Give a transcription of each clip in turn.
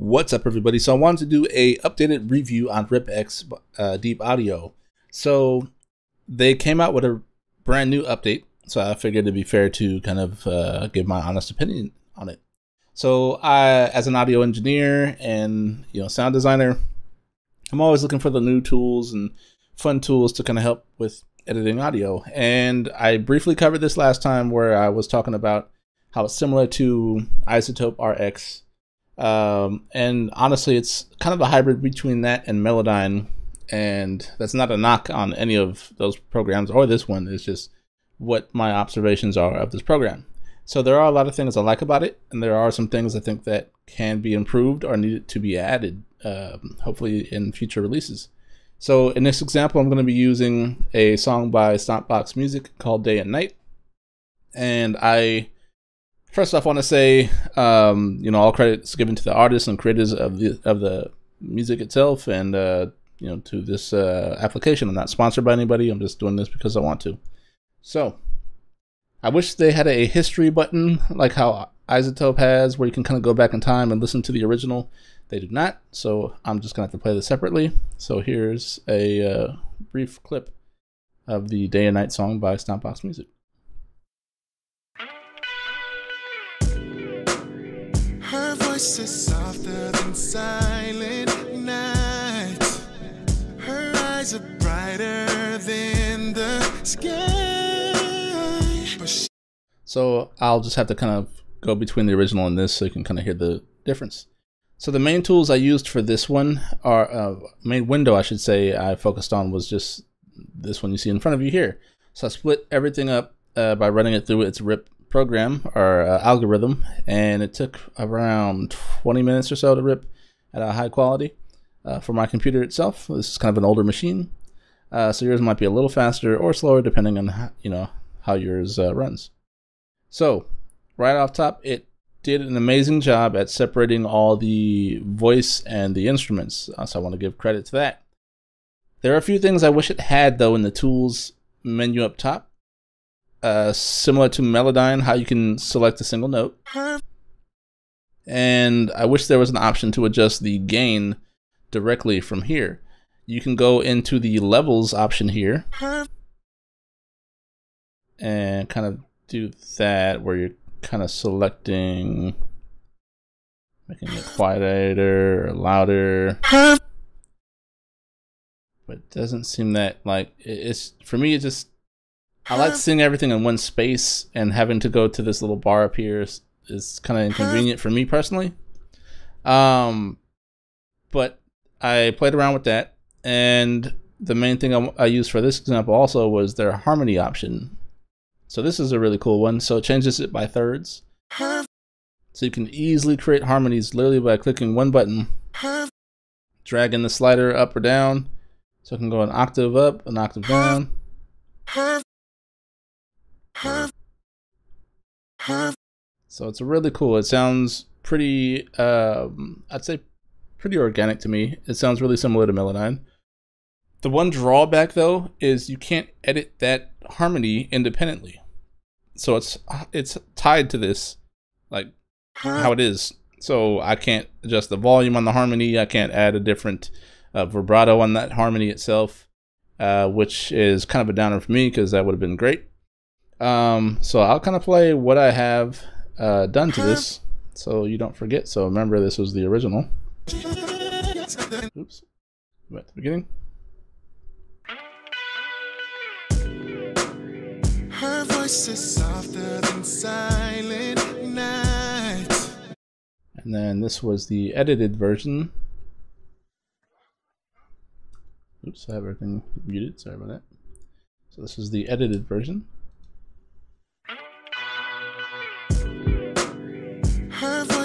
What's up, everybody? So I wanted to do a updated review on RipX uh, Deep Audio. So they came out with a brand new update, so I figured it'd be fair to kind of uh, give my honest opinion on it. So I, as an audio engineer and you know sound designer, I'm always looking for the new tools and fun tools to kind of help with editing audio. And I briefly covered this last time where I was talking about how it's similar to iZotope RX um, and honestly, it's kind of a hybrid between that and Melodyne. And that's not a knock on any of those programs or this one. It's just what my observations are of this program. So there are a lot of things I like about it, and there are some things I think that can be improved or needed to be added, um, hopefully in future releases. So in this example, I'm going to be using a song by Stompbox Music called Day and Night. And I First off, I want to say, um, you know, all credits given to the artists and creators of the of the music itself, and uh, you know, to this uh, application. I'm not sponsored by anybody. I'm just doing this because I want to. So, I wish they had a history button like how iZotope has, where you can kind of go back in time and listen to the original. They do not, so I'm just gonna have to play this separately. So here's a uh, brief clip of the Day and Night song by Stompbox Music. Softer than silent night. Her eyes are brighter than the sky. So I'll just have to kind of go between the original and this so you can kind of hear the difference. So the main tools I used for this one are, uh, main window I should say I focused on was just this one you see in front of you here. So I split everything up uh, by running it through its RIP program or uh, algorithm, and it took around 20 minutes or so to rip at a high quality uh, for my computer itself. This is kind of an older machine, uh, so yours might be a little faster or slower depending on how, you know how yours uh, runs. So right off top, it did an amazing job at separating all the voice and the instruments. Uh, so I want to give credit to that. There are a few things I wish it had though in the tools menu up top uh, similar to Melodyne, how you can select a single note. And I wish there was an option to adjust the gain directly from here. You can go into the levels option here and kind of do that where you're kind of selecting making it quieter or louder but it doesn't seem that like it's for me it just I like seeing everything in one space, and having to go to this little bar up here is, is kind of inconvenient for me personally. Um, but I played around with that, and the main thing I, I used for this example also was their harmony option. So this is a really cool one. So it changes it by thirds. So you can easily create harmonies literally by clicking one button, dragging the slider up or down. So I can go an octave up, an octave down. So it's really cool. It sounds pretty, um, I'd say pretty organic to me. It sounds really similar to Melodyne. The one drawback though is you can't edit that harmony independently. So it's it's tied to this, like how it is. So I can't adjust the volume on the harmony. I can't add a different uh, vibrato on that harmony itself, uh, which is kind of a downer for me because that would have been great. Um, so I'll kind of play what I have uh, done to this so you don't forget. So remember, this was the original. Oops. Back to the beginning. Her voice is softer than silent night. And then this was the edited version. Oops, I have everything muted. Sorry about that. So this is the edited version.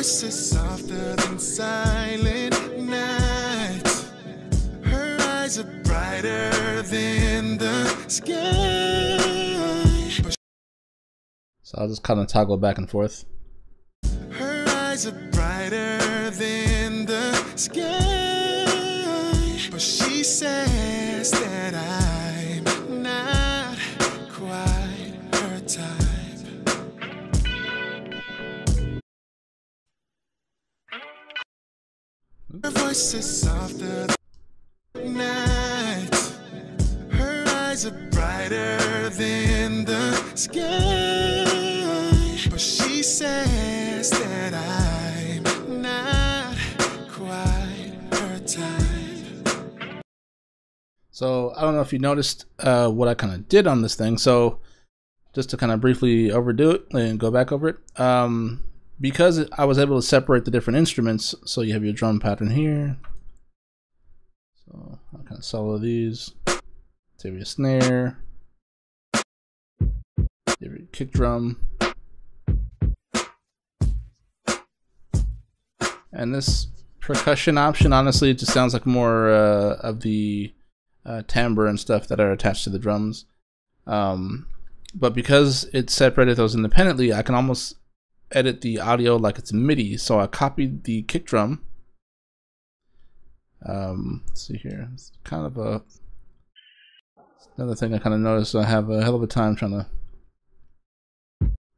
Voice is softer than silent night. Her eyes are brighter than the sky. So I'll just kind of toggle back and forth. Her eyes are brighter than the sky. But she says that I'm not quite her type. Her voice is softer than night. Her eyes are brighter than the sky. But she says that I'm not quite her type. So I don't know if you noticed uh, what I kind of did on this thing. So just to kind of briefly overdo it and go back over it. Um, because I was able to separate the different instruments, so you have your drum pattern here. So I'll kind of solo these. Save your snare. Save your kick drum. And this percussion option, honestly, it just sounds like more uh, of the uh, timbre and stuff that are attached to the drums. Um, but because it separated those independently, I can almost edit the audio like it's MIDI. So I copied the kick drum. Um, let's see here. It's kind of a another thing I kind of noticed. I have a hell of a time trying to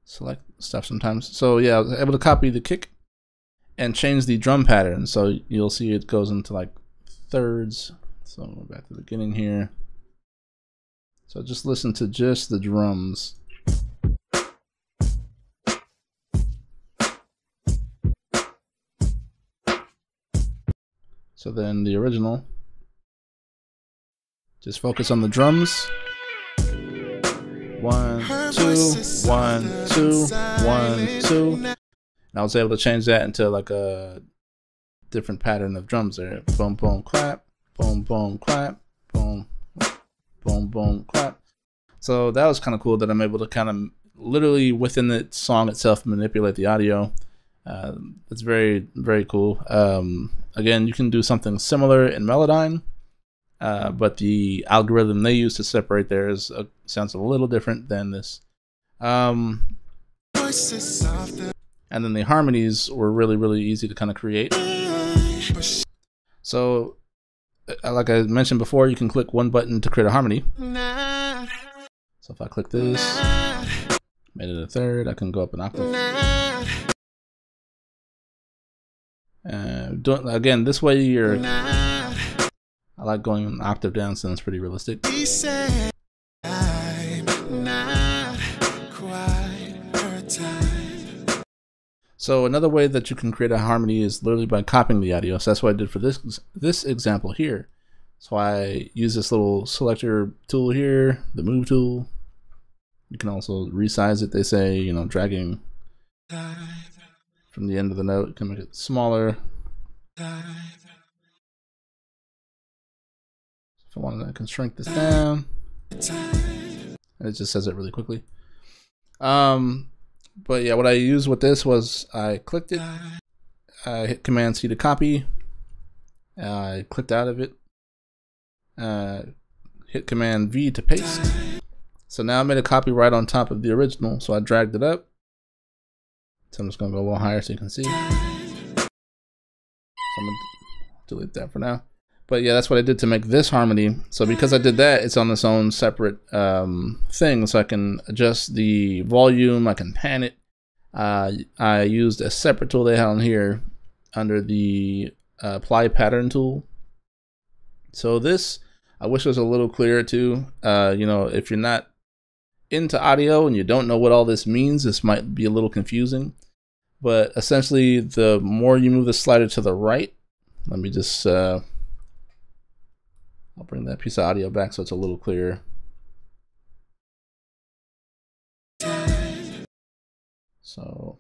select stuff sometimes. So yeah, I was able to copy the kick and change the drum pattern. So you'll see it goes into like thirds. So back to the beginning here. So just listen to just the drums. So then the original, just focus on the drums. One, two, one, two, one, two. And I was able to change that into like a different pattern of drums there. Boom, boom, clap, boom, boom, clap, boom, boom, boom, clap. So that was kind of cool that I'm able to kind of literally within the song itself manipulate the audio. Uh, it's very, very cool. Um, again, you can do something similar in Melodyne, uh, but the algorithm they use to separate theirs uh, sounds a little different than this. Um, and then the harmonies were really, really easy to kind of create. So uh, like I mentioned before, you can click one button to create a harmony. So if I click this, made it a third, I can go up an octave. Uh, don't, again, this way you're. I like going an octave down, so it's pretty realistic. So another way that you can create a harmony is literally by copying the audio. So that's what I did for this this example here. So I use this little selector tool here, the move tool. You can also resize it, they say, you know, dragging from the end of the note, can make it smaller. If I wanted, I can shrink this down. And it just says it really quickly. Um, but yeah, what I used with this was I clicked it, I hit Command C to copy, I clicked out of it, uh, hit Command V to paste. So now I made a copy right on top of the original, so I dragged it up. So I'm just gonna go a little higher so you can see. So I'm gonna delete that for now. But yeah, that's what I did to make this harmony. So because I did that, it's on its own separate um, thing. So I can adjust the volume, I can pan it. Uh, I used a separate tool they had on here under the uh, apply pattern tool. So this, I wish was a little clearer too. Uh, you know, if you're not into audio and you don't know what all this means, this might be a little confusing. But essentially, the more you move the slider to the right, let me just uh, I'll bring that piece of audio back so it's a little clearer. So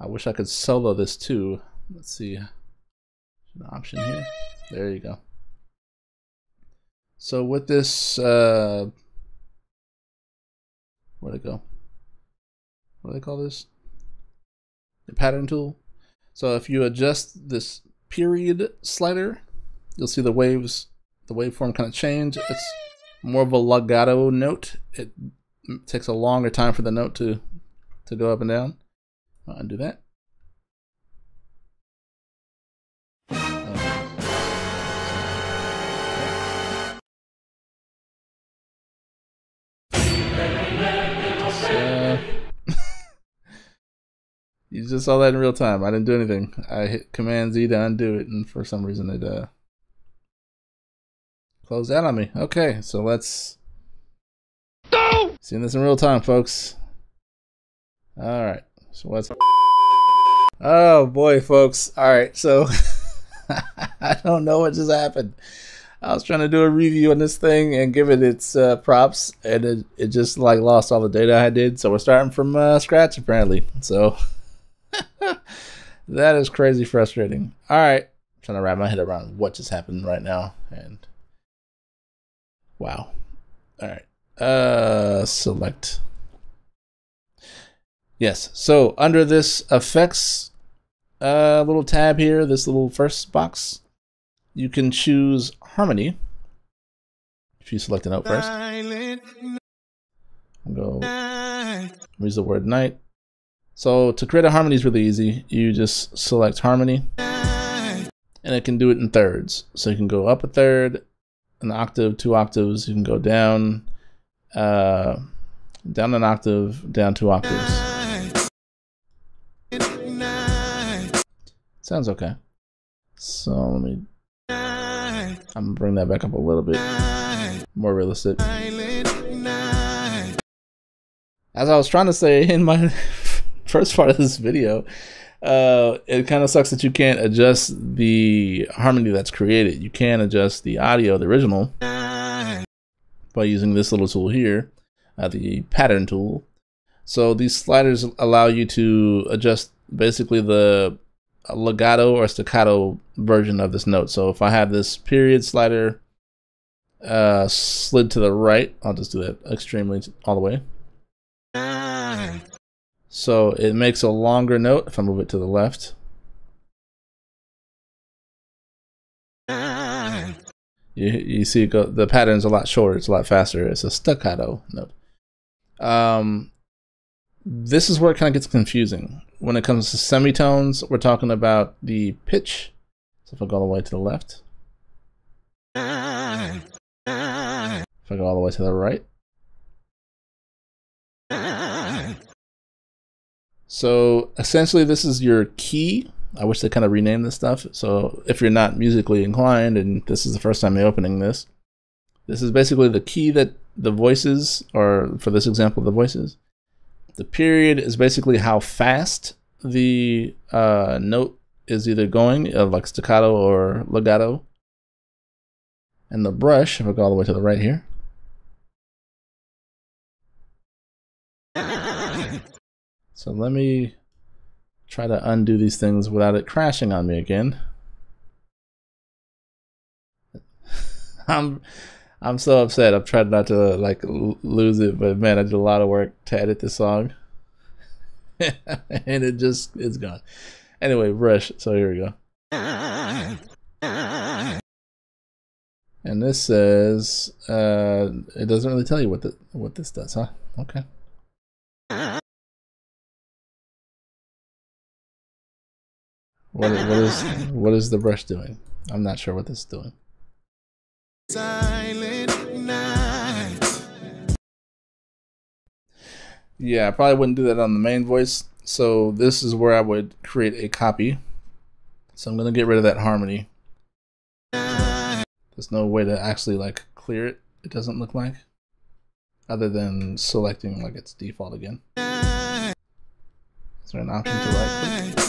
I wish I could solo this too. Let's see. An option here. There you go. So with this, uh, where'd it go? What do they call this? The pattern tool. So if you adjust this period slider, you'll see the waves the waveform kind of change. It's more of a legato note. It takes a longer time for the note to to go up and down. I'll undo that. You just saw that in real time. I didn't do anything. I hit Command Z to undo it, and for some reason it uh closed out on me. Okay, so let's no! seeing this in real time, folks. All right, so what's oh boy, folks. All right, so I don't know what just happened. I was trying to do a review on this thing and give it its uh, props, and it, it just like lost all the data I did. So we're starting from uh, scratch apparently. So. that is crazy frustrating. All right, I'm trying to wrap my head around what just happened right now, and wow. All right, uh, select. Yes, so under this effects uh, little tab here, this little first box, you can choose harmony. If you select a note first, I'll go use the word night. So to create a harmony is really easy. You just select harmony and it can do it in thirds. So you can go up a third, an octave, two octaves. You can go down, uh, down an octave, down two octaves. Sounds okay. So let me, I'm gonna bring that back up a little bit. More realistic. As I was trying to say in my first part of this video, uh, it kind of sucks that you can't adjust the harmony that's created. You can adjust the audio, the original, by using this little tool here, uh, the pattern tool. So these sliders allow you to adjust basically the legato or staccato version of this note. So if I have this period slider uh, slid to the right, I'll just do that extremely all the way. So it makes a longer note if I move it to the left. You, you see go, the pattern's a lot shorter, it's a lot faster. It's a staccato note. Um, this is where it kind of gets confusing. When it comes to semitones, we're talking about the pitch. So if I go all the way to the left, if I go all the way to the right, So essentially, this is your key. I wish they kind of renamed this stuff. So if you're not musically inclined and this is the first time you're opening this, this is basically the key that the voices, are, for this example, the voices. The period is basically how fast the uh, note is either going, uh, like staccato or legato. And the brush, if I go all the way to the right here, So let me try to undo these things without it crashing on me again. I'm I'm so upset. I've tried not to like lose it, but man, I did a lot of work to edit this song, and it just it's gone. Anyway, brush. So here we go. And this says uh, it doesn't really tell you what the what this does, huh? Okay. What, what is what is the brush doing? I'm not sure what this is doing. Yeah, I probably wouldn't do that on the main voice. So this is where I would create a copy. So I'm gonna get rid of that harmony. There's no way to actually like clear it. It doesn't look like, other than selecting like its default again. Is there an option to right click?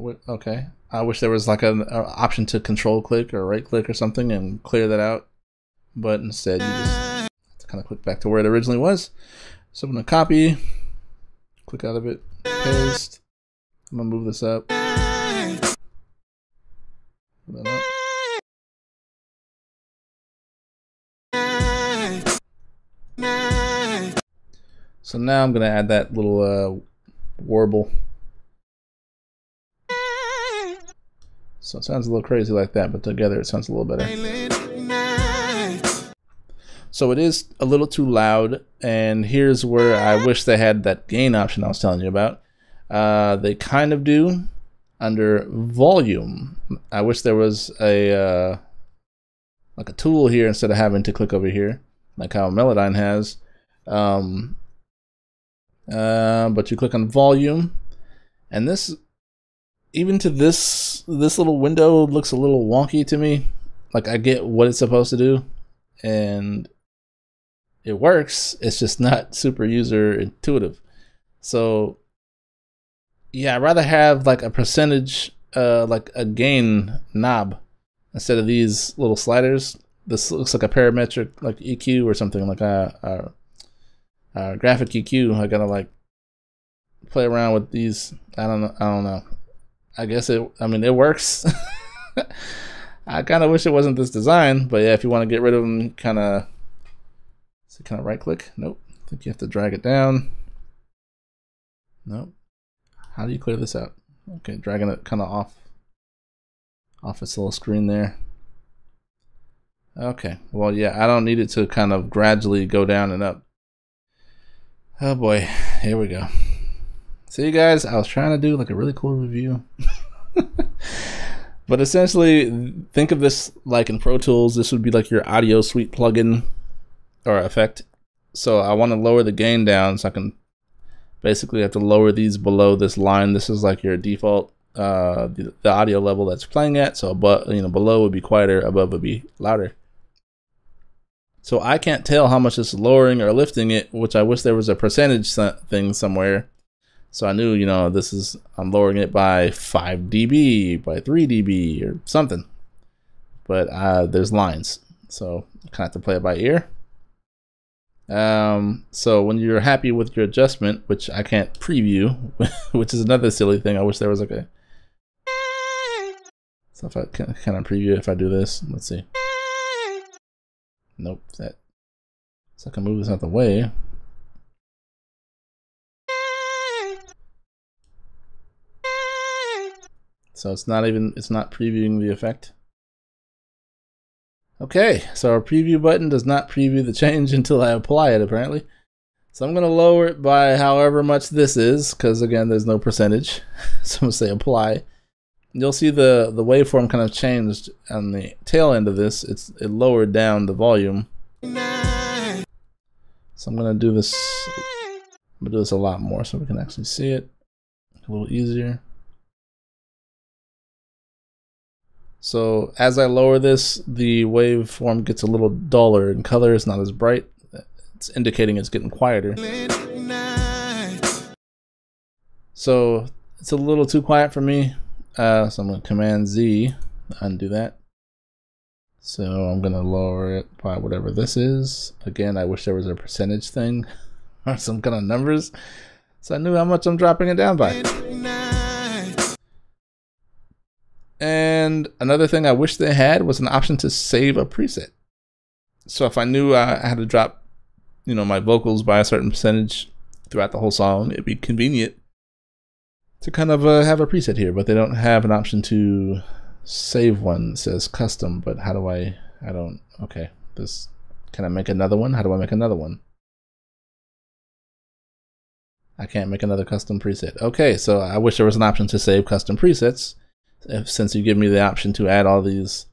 Okay. I wish there was like an, an option to control click or right click or something and clear that out. But instead, you just kind of click back to where it originally was. So I'm going to copy, click out of it, paste. I'm going to move this up. So now I'm going to add that little uh, warble So it sounds a little crazy like that, but together it sounds a little better. So it is a little too loud, and here's where I wish they had that gain option I was telling you about. Uh, they kind of do under volume. I wish there was a uh, like a tool here instead of having to click over here, like how Melodyne has. Um, Uh, but you click on volume, and this, even to this this little window looks a little wonky to me. Like I get what it's supposed to do, and it works. It's just not super user intuitive. So yeah, I'd rather have like a percentage, uh, like a gain knob instead of these little sliders. This looks like a parametric, like EQ or something, like a, a, a graphic EQ. I gotta like play around with these. I don't know. I don't know. I guess it. I mean, it works. I kind of wish it wasn't this design, but yeah, if you want to get rid of them, kind of, so kind of right click. Nope. I think you have to drag it down. Nope. How do you clear this out? Okay, dragging it kind of off, off its little screen there. Okay, well, yeah, I don't need it to kind of gradually go down and up. Oh boy, here we go. See, you guys, I was trying to do like a really cool review. but essentially, think of this like in Pro Tools, this would be like your audio suite plugin or effect. So I want to lower the gain down so I can basically have to lower these below this line. This is like your default uh, the, the audio level that's playing at. So, but you know, below would be quieter, above would be louder. So I can't tell how much it's lowering or lifting it, which I wish there was a percentage thing somewhere. So I knew, you know, this is, I'm lowering it by 5 dB, by 3 dB, or something. But uh, there's lines. So I kind of have to play it by ear. Um, so when you're happy with your adjustment, which I can't preview, which is another silly thing. I wish there was like a. So if I can kind of preview if I do this, let's see. Nope, that. So I can move this out the way. So it's not even, it's not previewing the effect. Okay, so our preview button does not preview the change until I apply it apparently. So I'm going to lower it by however much this is, because again, there's no percentage. so I'm to say apply you'll see the the waveform kind of changed on the tail end of this. It's it lowered down the volume. So I'm gonna do this. I'm gonna do this a lot more so we can actually see it a little easier. So as I lower this, the waveform gets a little duller in color. It's not as bright. It's indicating it's getting quieter. So it's a little too quiet for me. Uh, so I'm going to Command Z, undo that. So I'm going to lower it by whatever this is. Again, I wish there was a percentage thing or some kind of numbers. So I knew how much I'm dropping it down by. And another thing I wish they had was an option to save a preset. So if I knew I had to drop, you know, my vocals by a certain percentage throughout the whole song, it'd be convenient to kind of uh, have a preset here, but they don't have an option to save one. Says custom, but how do I, I don't, okay, this, can I make another one? How do I make another one? I can't make another custom preset. Okay, so I wish there was an option to save custom presets. If, since you give me the option to add all these,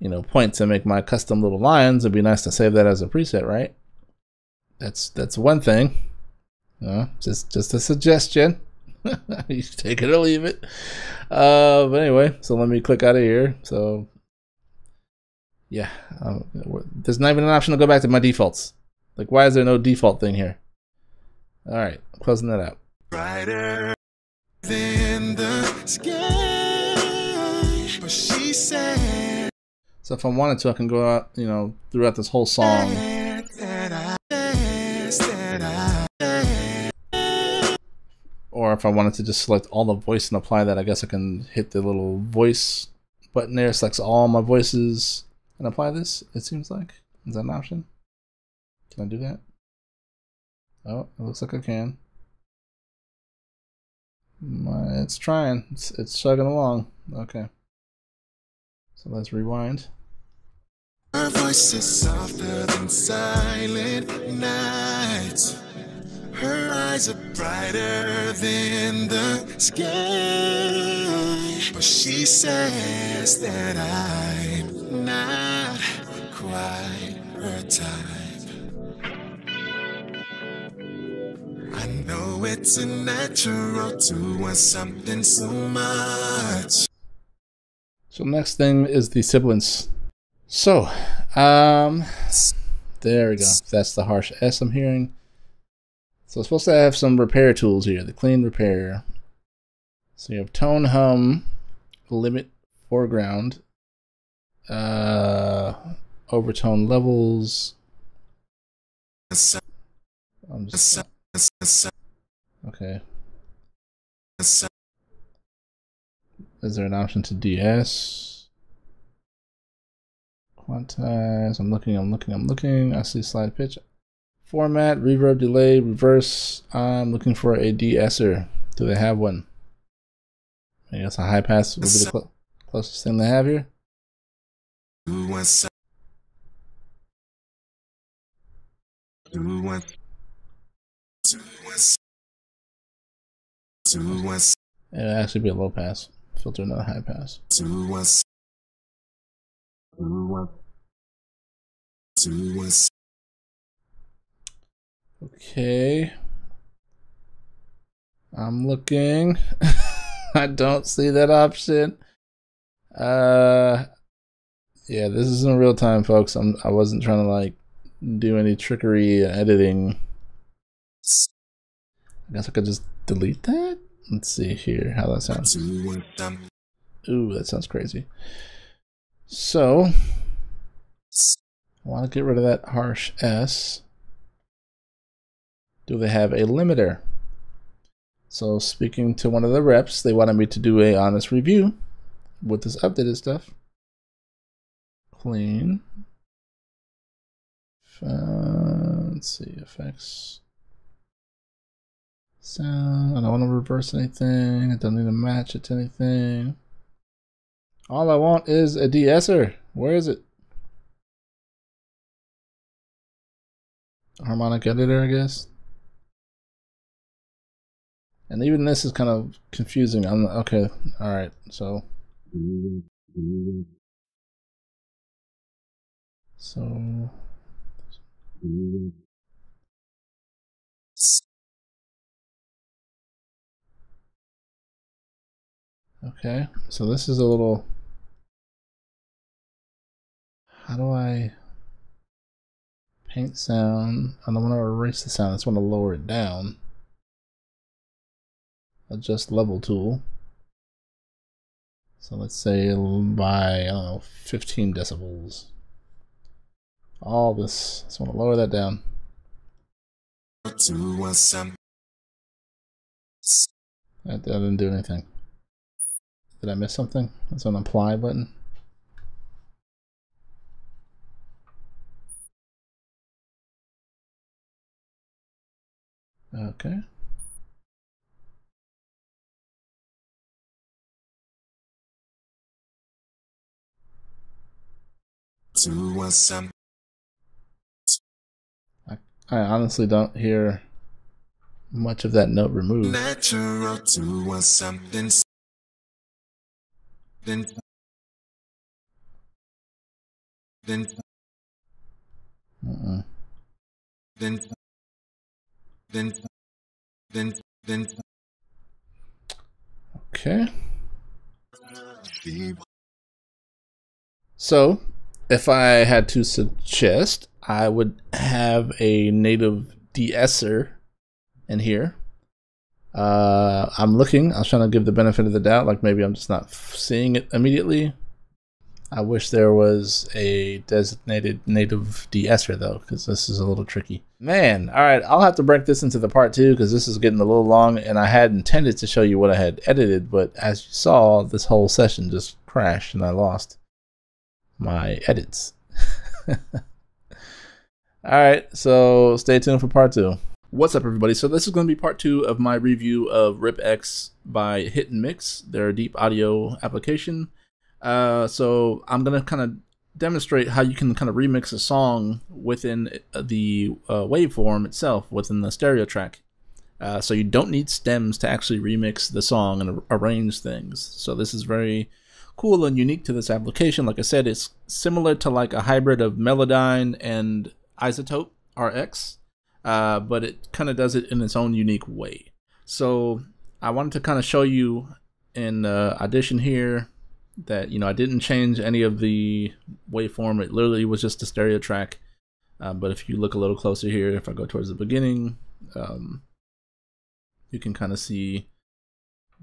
you know, points and make my custom little lines, it'd be nice to save that as a preset, right? That's that's one thing. Uh, just just a suggestion. you take it or leave it. Uh, but anyway, so let me click out of here. So yeah, um, there's not even an option to go back to my defaults. Like, why is there no default thing here? All right, closing that out. Brighter than the sky, So if I wanted to, I can go out, you know, throughout this whole song. or if I wanted to just select all the voice and apply that, I guess I can hit the little voice button there, selects all my voices and apply this, it seems like. Is that an option? Can I do that? Oh, it looks like I can. Mm, uh, it's trying. It's, it's chugging along. Okay. So let's rewind. Her voice is softer than silent nights. Her eyes are brighter than the sky. But she says that I'm not quite her type. I know it's a natural to want something so much. So next thing is the sibilance. So, um, there we go. That's the harsh S I'm hearing. So supposed to have some repair tools here. The clean repair. So you have tone hum, limit foreground, uh, overtone levels. I'm just okay. Is there an option to DS? Quantize. I'm looking, I'm looking, I'm looking. I see slide pitch. Format, reverb, delay, reverse. I'm looking for a de-esser. Do they have one? I guess a high pass would be the cl closest thing they have here. It would actually be a low pass. Filter another high pass. Okay. I'm looking. I don't see that option. Uh yeah, this isn't real time, folks. I'm I wasn't trying to like do any trickery editing. I guess I could just delete that. Let's see here how that sounds. Ooh, that sounds crazy. So, I want to get rid of that harsh S. Do they have a limiter? So speaking to one of the reps, they wanted me to do a honest review with this updated stuff. Clean. Uh, let's see, effects. Sound. I don't want to reverse anything. I don't need to match it to anything. All I want is a de-esser. Where is it? Harmonic editor, I guess. And even this is kind of confusing. I'm okay. All right. So. So. Okay. So this is a little. How do I paint sound? I don't want to erase the sound. I just want to lower it down adjust level tool. So let's say by, I don't know, 15 decibels. All this, I want to lower that down. That, that didn't do anything. Did I miss something? That's an apply button. Okay. I, I honestly don't hear much of that note removed. Natural to something. Then, then, uh-uh. then, then, then, then. Okay. So, if I had to suggest, I would have a native de-esser in here. Uh, I'm looking. I was trying to give the benefit of the doubt. Like maybe I'm just not seeing it immediately. I wish there was a designated native de-esser though, because this is a little tricky. Man, all right, I'll have to break this into the part two because this is getting a little long, and I had intended to show you what I had edited, but as you saw, this whole session just crashed and I lost my edits. All right, so stay tuned for part two. What's up, everybody? So this is going to be part two of my review of RipX by Hit'n'Mix, their deep audio application. Uh, so I'm going to kind of demonstrate how you can kind of remix a song within the uh, waveform itself, within the stereo track. Uh, so you don't need stems to actually remix the song and arrange things. So this is very cool and unique to this application. Like I said, it's similar to like a hybrid of Melodyne and iZotope RX, uh, but it kind of does it in its own unique way. So I wanted to kind of show you in uh, Audition here that you know I didn't change any of the waveform. It literally was just a stereo track. Uh, but if you look a little closer here, if I go towards the beginning, um, you can kind of see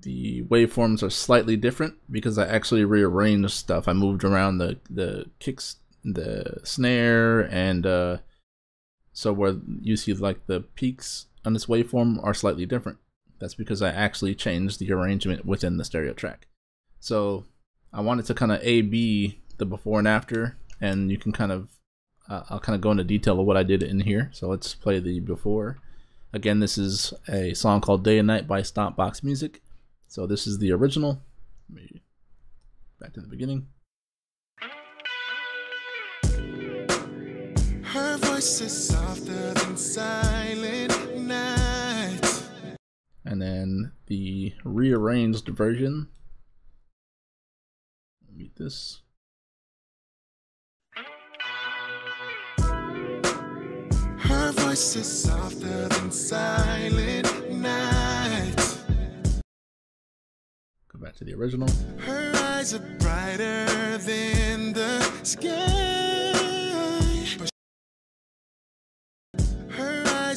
the waveforms are slightly different because I actually rearranged stuff. I moved around the the kicks, the snare, and uh, so where you see like the peaks on this waveform are slightly different. That's because I actually changed the arrangement within the stereo track. So I wanted to kind of A-B the before and after, and you can kind of, uh, I'll kind of go into detail of what I did in here. So let's play the before. Again, this is a song called Day and Night by Stompbox Music. So this is the original. Back to the beginning. Her voice is softer than silent night. And then the rearranged version. Meet this. Her voice is softer than silent night. Go back to the original. Her eyes are brighter than the sky.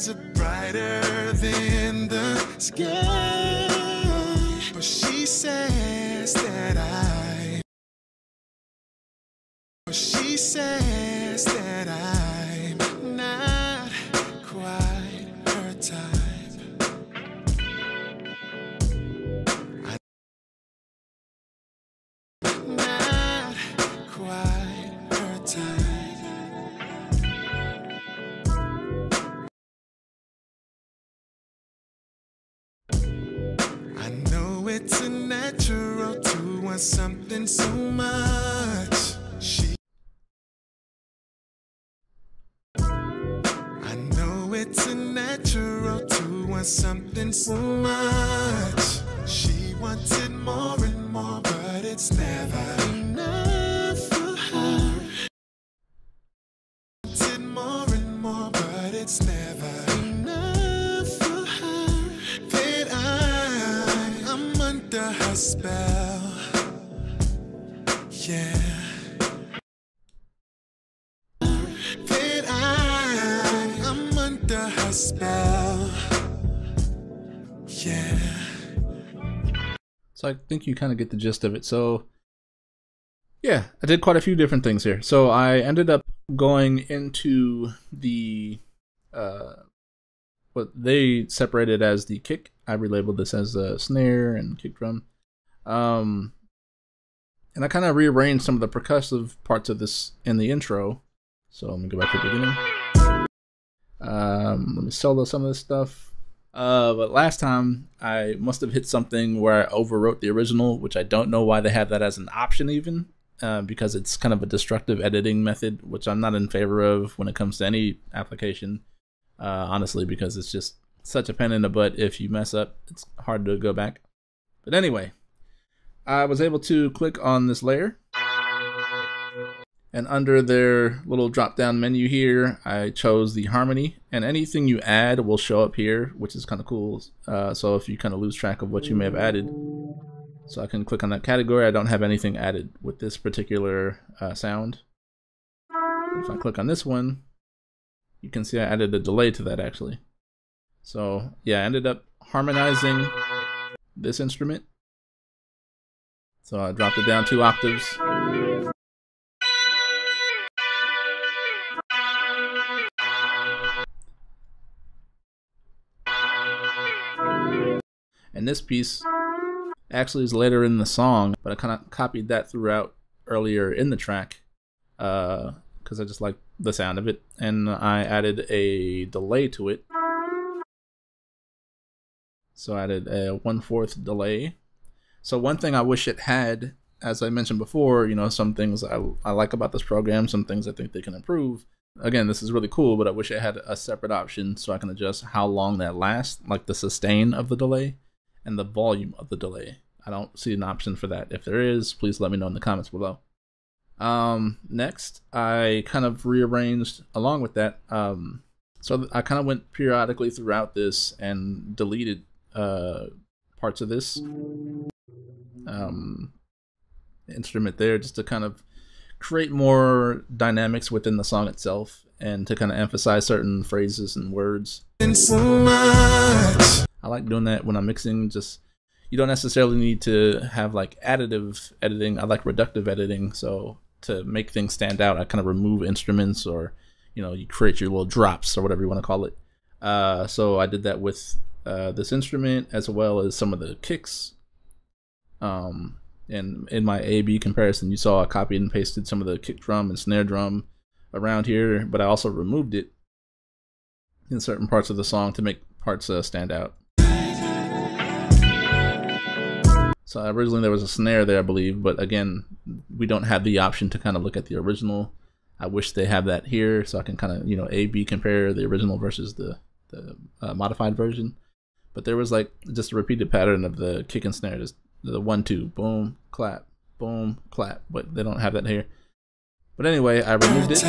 Are brighter than the sky. But she says that I. But she says something so much. She. I know it's natural to want something so much. She wanted more and more, but it's never So I think you kind of get the gist of it. So yeah, I did quite a few different things here. So I ended up going into the uh what they separated as the kick. I relabeled this as a snare and kick drum. Um and I kind of rearranged some of the percussive parts of this in the intro. So let me go back to the beginning. Um, let me solo some of this stuff. Uh, but last time I must have hit something where I overwrote the original, which I don't know why they have that as an option even, uh, because it's kind of a destructive editing method, which I'm not in favor of when it comes to any application. Uh, honestly, because it's just such a pain in the butt. If you mess up, it's hard to go back. But anyway, I was able to click on this layer. And under their little drop down menu here, I chose the harmony. And anything you add will show up here, which is kind of cool. Uh, so if you kind of lose track of what you may have added. So I can click on that category. I don't have anything added with this particular uh, sound. If I click on this one, you can see I added a delay to that actually. So yeah, I ended up harmonizing this instrument. So I dropped it down two octaves. And this piece actually is later in the song, but I kind of copied that throughout earlier in the track uh, because I just like the sound of it. And I added a delay to it. So I added a one fourth delay. So one thing I wish it had, as I mentioned before, you know, some things I, I like about this program, some things I think they can improve. Again, this is really cool, but I wish it had a separate option so I can adjust how long that lasts, like the sustain of the delay and the volume of the delay. I don't see an option for that. If there is, please let me know in the comments below. Um, next, I kind of rearranged along with that. Um, so I kind of went periodically throughout this and deleted uh, parts of this um, instrument there just to kind of create more dynamics within the song itself and to kind of emphasize certain phrases and words. so. I like doing that when I'm mixing. Just you don't necessarily need to have like additive editing. I like reductive editing. So to make things stand out, I kind of remove instruments or you know you create your little drops or whatever you want to call it. Uh, so I did that with uh, this instrument as well as some of the kicks. Um, and in my A/B comparison, you saw I copied and pasted some of the kick drum and snare drum around here, but I also removed it in certain parts of the song to make parts uh, stand out. So originally there was a snare there, I believe, but again, we don't have the option to kind of look at the original. I wish they have that here, so I can kind of you know A B compare the original versus the the uh, modified version. But there was like just a repeated pattern of the kick and snare, just the one two, boom, clap, boom, clap. But they don't have that here. But anyway, I removed it, so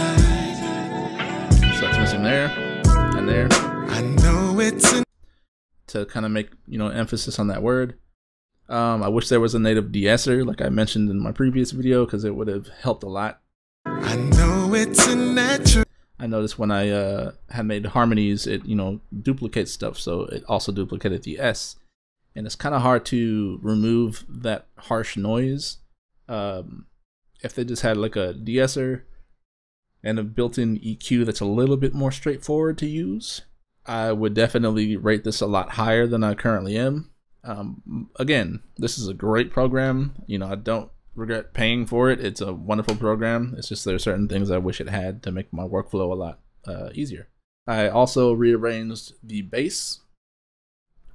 it's missing there and there I know it's to kind of make you know emphasis on that word. Um, I wish there was a native de-esser like I mentioned in my previous video because it would have helped a lot. I know it's a natural. I noticed when I uh, had made harmonies, it you know duplicates stuff, so it also duplicated the S, and it's kind of hard to remove that harsh noise. Um, if they just had like a de-esser and a built-in EQ that's a little bit more straightforward to use, I would definitely rate this a lot higher than I currently am. Um, again, this is a great program. You know, I don't regret paying for it. It's a wonderful program. It's just there are certain things I wish it had to make my workflow a lot uh, easier. I also rearranged the bass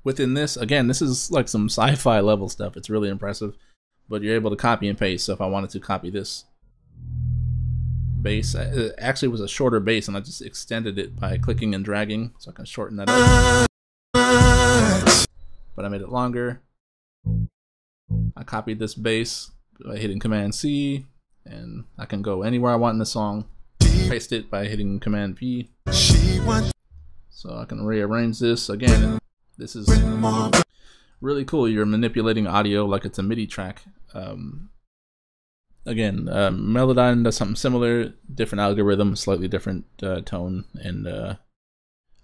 within this. Again, this is like some sci-fi level stuff. It's really impressive, but you're able to copy and paste. So if I wanted to copy this bass, it actually was a shorter bass, and I just extended it by clicking and dragging, so I can shorten that up. But I made it longer. I copied this bass by hitting Command C, and I can go anywhere I want in the song. Paste it by hitting Command wants So I can rearrange this again. This is really cool. You're manipulating audio like it's a MIDI track. Um, again, uh, Melodyne does something similar, different algorithm, slightly different uh, tone and uh,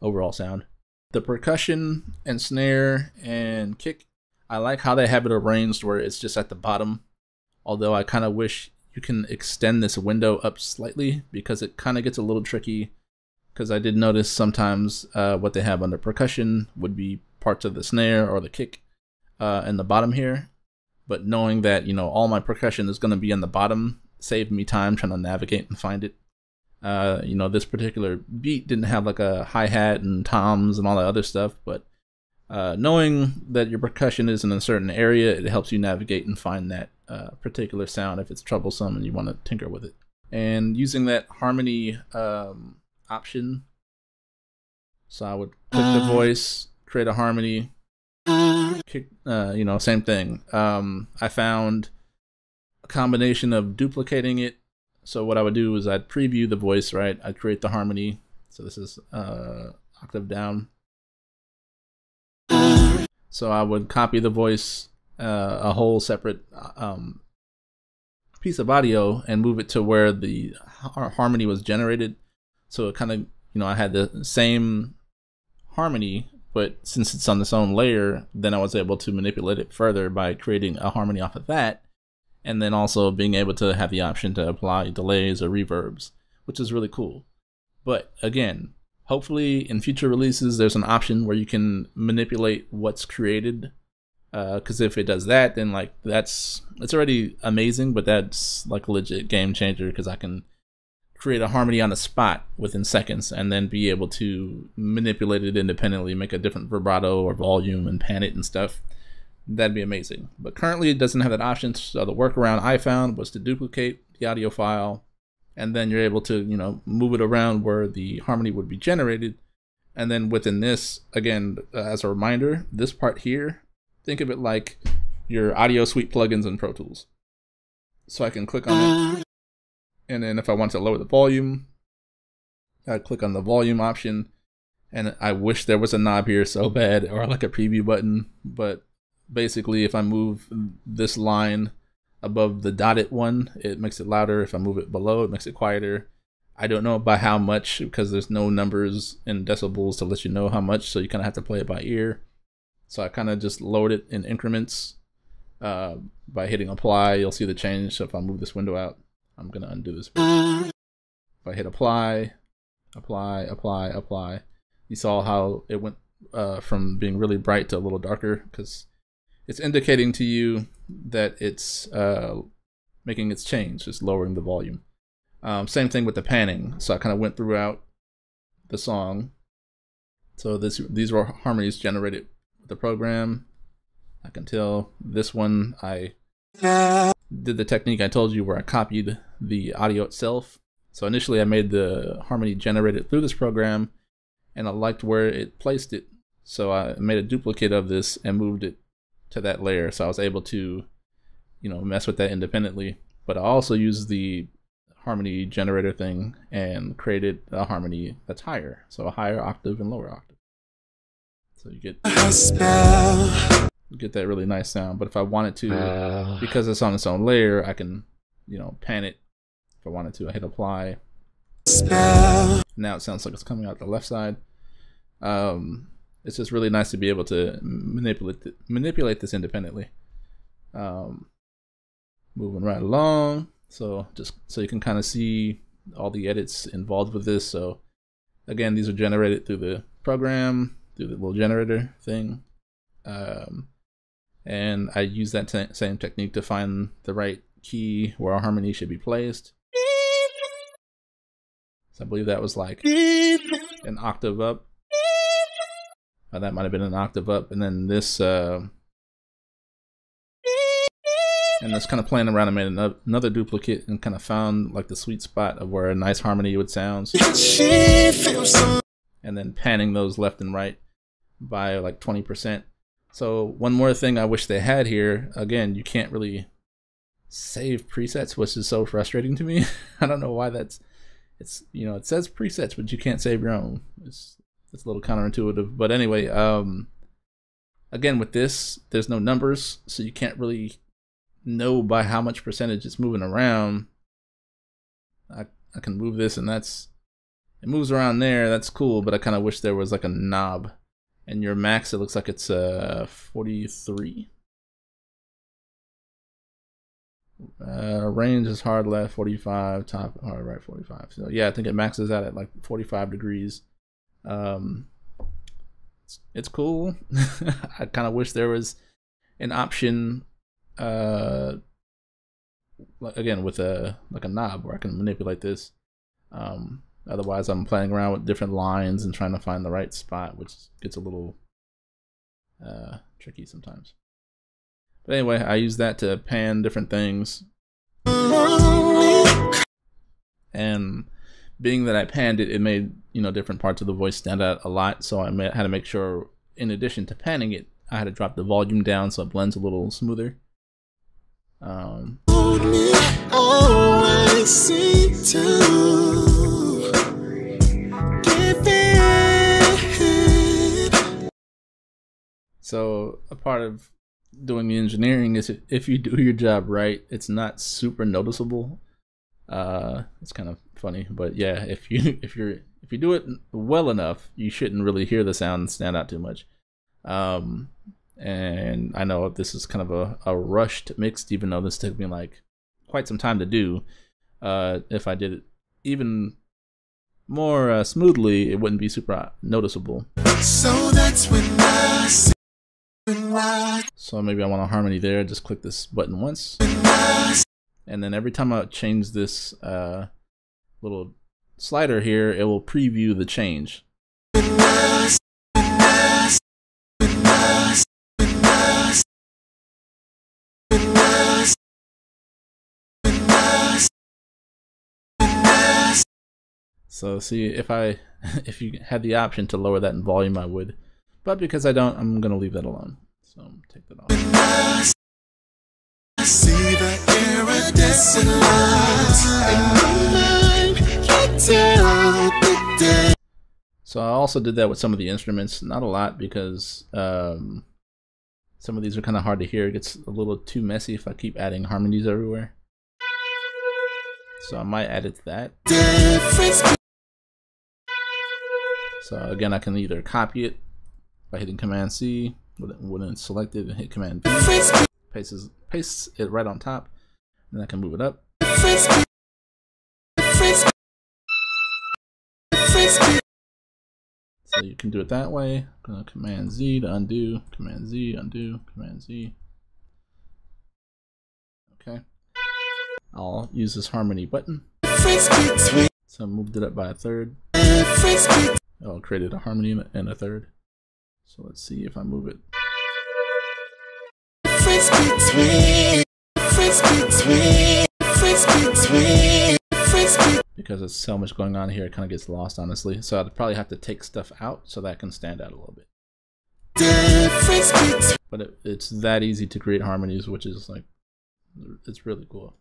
overall sound. The percussion and snare and kick, I like how they have it arranged where it's just at the bottom. Although I kind of wish you can extend this window up slightly because it kind of gets a little tricky. Because I did notice sometimes uh, what they have under percussion would be parts of the snare or the kick uh, in the bottom here. But knowing that, you know, all my percussion is going to be on the bottom saved me time trying to navigate and find it. Uh, you know, this particular beat didn't have like a hi-hat and toms and all that other stuff, but uh, knowing that your percussion is in a certain area, it helps you navigate and find that uh, particular sound if it's troublesome and you want to tinker with it. And using that harmony um, option, so I would click the voice, create a harmony, kick, uh, you know, same thing. Um, I found a combination of duplicating it. So what I would do is I'd preview the voice, right? I'd create the harmony. So this is uh, octave down. So I would copy the voice, uh, a whole separate um, piece of audio, and move it to where the har- harmony was generated. So it kind of, you know, I had the same harmony, but since it's on its own layer, then I was able to manipulate it further by creating a harmony off of that, and then also being able to have the option to apply delays or reverbs, which is really cool. But again, hopefully in future releases there's an option where you can manipulate what's created uh, because if it does that then like that's it's already amazing but that's like a legit game changer because i can create a harmony on the spot within seconds and then be able to manipulate it independently make a different vibrato or volume and pan it and stuff that'd be amazing. But currently it doesn't have that option. So the workaround i found was to duplicate the audio file and then you're able to you know move it around where the harmony would be generated. And then within this again uh, as a reminder this part here think of it like your audio suite plugins in pro tools. So i can click on it and then if i want to lower the volume i click on the volume option and I wish there was a knob here so bad, or like a preview button. But basically, if I move this line above the dotted one, it makes it louder. If I move it below, it makes it quieter. I don't know by how much because there's no numbers in decibels to let you know how much, so you kind of have to play it by ear. So I kind of just lowered it in increments uh, by hitting apply. You'll see the change. So if I move this window out, I'm gonna undo this. If I hit apply, apply, apply, apply, you saw how it went uh, from being really bright to a little darker because it's indicating to you that it's uh, making its change, it's lowering the volume. Um, same thing with the panning. So I kind of went throughout the song. So this these were harmonies generated with the program. I can tell this one I did the technique I told you where I copied the audio itself. So initially I made the harmony generated through this program and I liked where it placed it. So I made a duplicate of this and moved it to that layer. So I was able to, you know, mess with that independently. But I also used the harmony generator thing and created a harmony that's higher. So a higher octave and lower octave. So you get you get that really nice sound. But if I wanted to, because it's on its own layer, I can, you know, pan it. If I wanted to, I hit apply. Now it sounds like it's coming out the left side. Um, it's just really nice to be able to manipulate th manipulate this independently. Um, moving right along, so just so you can kind of see all the edits involved with this. So again, these are generated through the program, through the little generator thing. Um, and I use that same technique to find the right key where our harmony should be placed. So I believe that was like an octave up. Uh, that might have been an octave up, and then this, uh, and that's kind of playing around. I made another, another duplicate and kind of found like the sweet spot of where a nice harmony would sound. And then panning those left and right by like 20%. So one more thing I wish they had here, again, you can't really save presets, which is so frustrating to me. I don't know why that's it's you know it says presets but you can't save your own it's it's a little counterintuitive but anyway um again with this there's no numbers so you can't really know by how much percentage it's moving around i i can move this and that's it moves around there that's cool but i kind of wish there was like a knob and your max it looks like it's uh 43 uh, range is hard left 45, top hard right 45. So yeah, I think it maxes out at like 45 degrees. Um, it's, it's cool. I kind of wish there was an option, uh, again with a like a knob where I can manipulate this. Um, otherwise, I'm playing around with different lines and trying to find the right spot, which gets a little uh, tricky sometimes. But anyway, I use that to pan different things. And being that I panned it, it made you know different parts of the voice stand out a lot. So I had to make sure, in addition to panning it, I had to drop the volume down so it blends a little smoother. Um, so a part of doing the engineering is if you do your job right, it's not super noticeable. Uh, it's kind of funny, but yeah, if you if you're if you do it well enough, you shouldn't really hear the sound stand out too much. Um, and I know this is kind of a, a rushed mix, even though this took me like quite some time to do. Uh, if I did it even more uh, smoothly, it wouldn't be super noticeable. So that's when I see- so maybe I want a harmony there, just click this button once. And then every time I change this uh, little slider here, it will preview the change. So see if I if you had the option to lower that in volume I would. But because I don't, I'm to leave that alone. So take that off. So I also did that with some of the instruments, not a lot because um, some of these are kind of hard to hear. It gets a little too messy if I keep adding harmonies everywhere. So I might add it to that. So again, I can either copy it by hitting Command C, when it's selected, and hit Command V, pastes, pastes it right on top, and I can move it up. So you can do it that way. Command Z to undo, Command Z, undo, Command Z. Okay. I'll use this harmony button. So I moved it up by a third. Oh, created a harmony and a third. So let's see if I move it. Because there's so much going on here, it kind of gets lost, honestly. So I'd probably have to take stuff out so that can stand out a little bit. But it, it's that easy to create harmonies, which is like, it's really cool.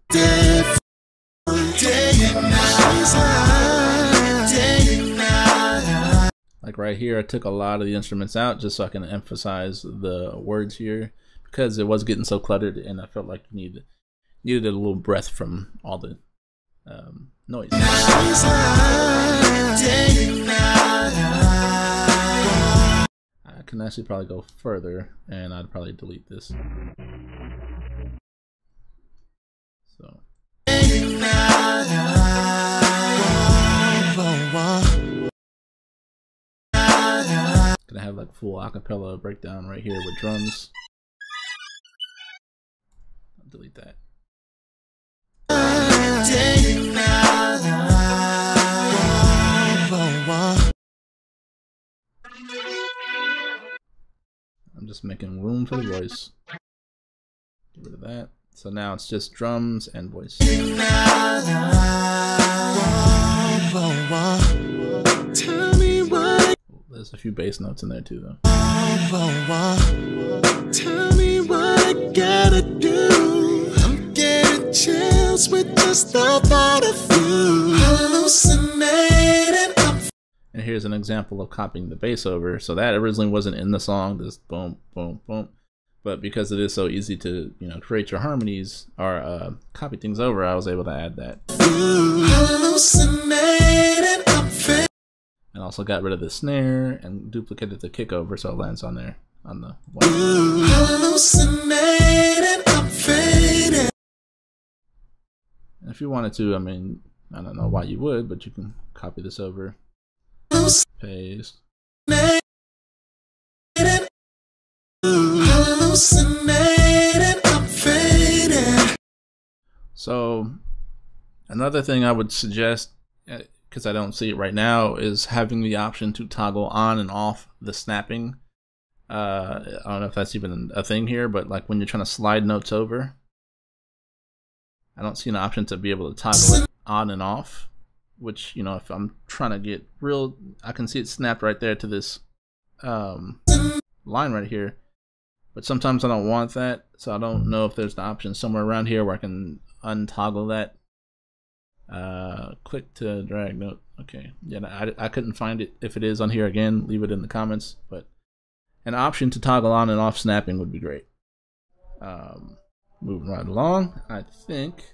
Like right here, I took a lot of the instruments out just so I can emphasize the words here because it was getting so cluttered and I felt like you needed, needed a little breath from all the um, noise. I can actually probably go further and I'd probably delete this. So. Gonna have like full acapella breakdown right here with drums. I'll delete that. Just making room for the voice. Get rid of that. So now it's just drums and voice. Oh, there's a few bass notes in there too, though. Tell me what I gotta do. I'm getting chills with just the thought of you. Here's an example of copying the bass over. So that originally wasn't in the song. This boom, boom, boom. But because it is so easy to, you know, create your harmonies or uh, copy things over, I was able to add that. And also got rid of the snare and duplicated the kick over so it lands on there on the one. And if you wanted to, I mean, I don't know why you would, but you can copy this over. So, another thing I would suggest, because I don't see it right now, is having the option to toggle on and off the snapping. Uh, I don't know if that's even a thing here, but like when you're trying to slide notes over, I don't see an option to be able to toggle it on and off. Which you know, if I'm trying to get real, I can see it snapped right there to this um, line right here. But sometimes I don't want that, so I don't know if there's an option somewhere around here where I can untoggle that. Uh, click to drag note. Okay, yeah, I, I couldn't find it. If it is on here again, leave it in the comments. But an option to toggle on and off snapping would be great. Um, moving right along, I think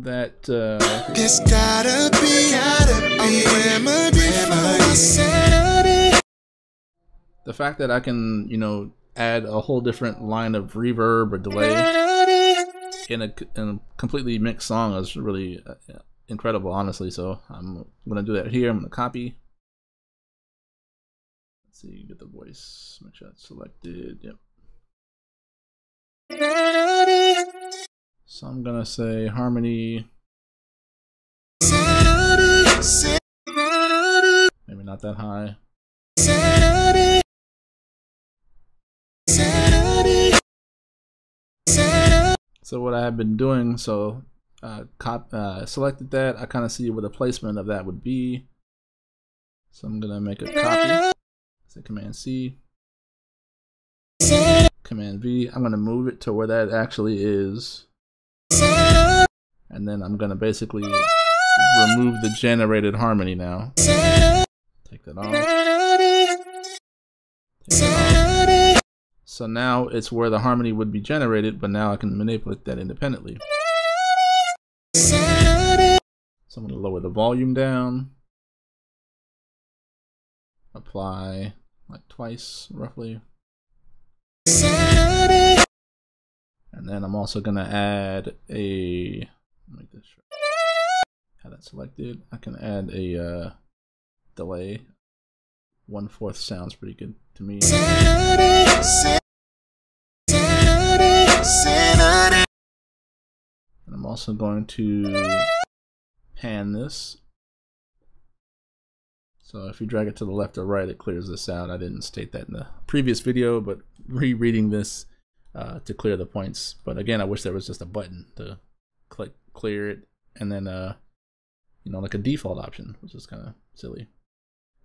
that uh, this gotta be, gotta be the fact that I can, you know, add a whole different line of reverb or delay in a, in a completely mixed song is really uh, incredible, honestly. So I'm gonna do that here. I'm gonna copy. Let's see, get the voice. Make sure that's selected. Yep. So I'm gonna say harmony. Maybe not that high. So what I have been doing, so uh, cop, uh, selected that. I kind of see what the placement of that would be. So I'm gonna make a copy. Say Command C. Command V. I'm gonna move it to where that actually is. And then I'm gonna basically remove the generated harmony now. Take that off. So now it's where the harmony would be generated, but now I can manipulate that independently. So I'm going to lower the volume down. Apply like twice, roughly. And then I'm also going to add a, make this sure, have that selected. I can add a uh, delay. One fourth sounds pretty good to me. And I'm also going to pan this. So if you drag it to the left or right, it clears this out. I didn't state that in the previous video, but rereading this uh, to clear the points. But again, I wish there was just a button to click clear it and then, uh, you know, like a default option, which is kind of silly.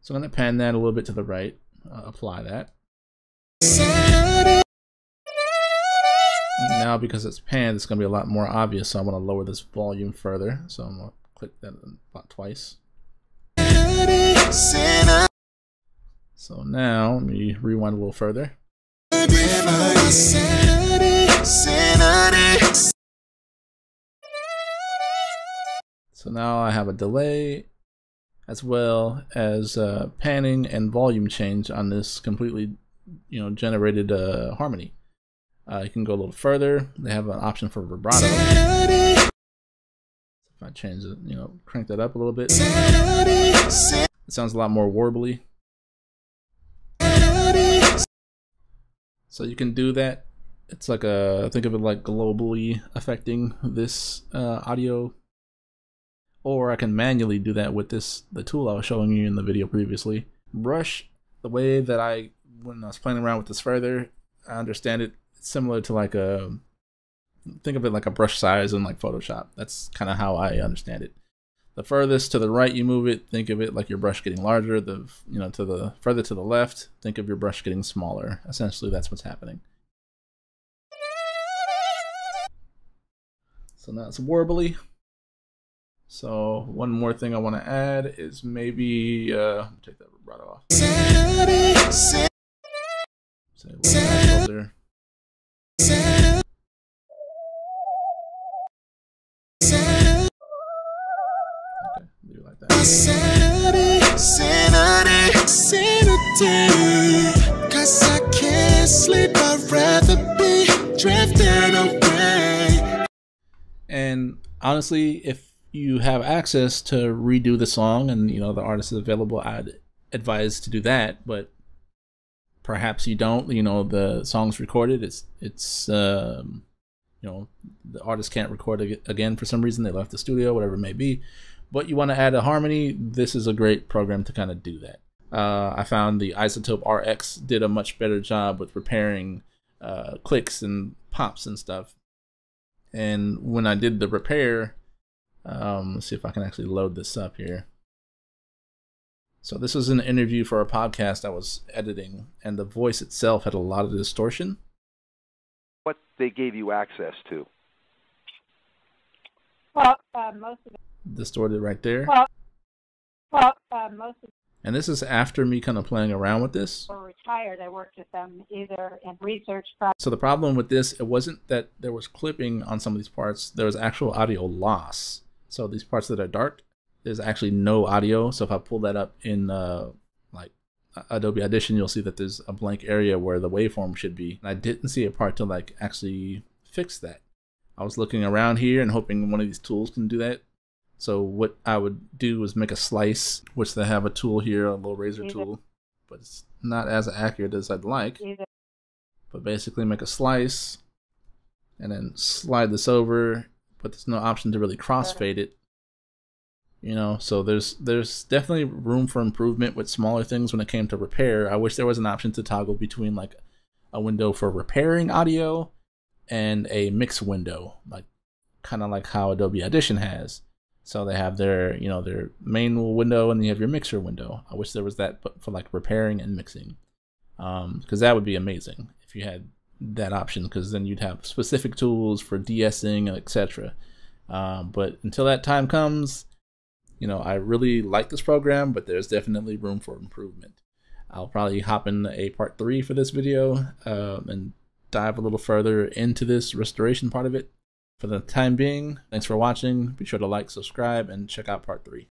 So I'm to pan that a little bit to the right, uh, apply that. Now because it's panned, it's going to be a lot more obvious, so going to lower this volume further. So I'm to click that about twice. So now, let me rewind a little further. So now I have a delay as well as uh, panning and volume change on this completely, you know, generated uh, harmony. Uh, you can go a little further. They have an option for vibrato. If I change it, you know, crank that up a little bit. It sounds a lot more warbly. So you can do that. It's like a, think of it like globally affecting this uh, audio. Or I can manually do that with this, the tool I was showing you in the video previously. Brush, the way that I, when I was playing around with this further, I understand it similar to like a think of it like a brush size in like Photoshop. That's kind of how I understand it. The furthest to the right you move it, think of it like your brush getting larger. The you know to the further to the left, think of your brush getting smaller. Essentially, that's what's happening. So now it's warbly. So one more thing I want to add is maybe uh, take that vibrato off. Say Sanity, sanity, sanity. Cause I can't sleep, I'd rather be drifting away. And honestly, if you have access to redo the song and you know the artist is available, I'd advise to do that. But perhaps you don't. You know, the song's recorded. It's it's um, you know the artist can't record again for some reason. They left the studio, whatever it may be but you want to add a harmony, this is a great program to kind of do that. Uh, I found the iZotope RX did a much better job with repairing uh, clicks and pops and stuff. And when I did the repair, um, let's see if I can actually load this up here. So this was an interview for a podcast I was editing, and the voice itself had a lot of distortion. What they gave you access to? Well, uh, most of it distorted right there. Well, well uh, most of and this is after me kind of playing around with this. Were retired. I worked with them either in research. So the problem with this, it wasn't that there was clipping on some of these parts. There was actual audio loss. So these parts that are dark, there's actually no audio. So if I pull that up in uh, like Adobe Audition, you'll see that there's a blank area where the waveform should be. And I didn't see a part to like actually fix that. I was looking around here and hoping one of these tools can do that. So what I would do is make a slice, which they have a tool here, a little razor Either. tool, but it's not as accurate as I'd like. Either. But basically make a slice and then slide this over, but there's no option to really crossfade it. You know, so there's there's definitely room for improvement with smaller things when it came to repair. I wish there was an option to toggle between like a window for repairing audio and a mix window, like kind of like how Adobe Audition has so they have their, you know, their main window and you have your mixer window. I wish there was that for like repairing and mixing. Um, cause that would be amazing if you had that option because then you'd have specific tools for de-essing, etc. Um, but until that time comes, you know, I really like this program, but there's definitely room for improvement. I'll probably hop in a part three for this video um, and dive a little further into this restoration part of it. For the time being, thanks for watching. Be sure to like, subscribe, and check out part three.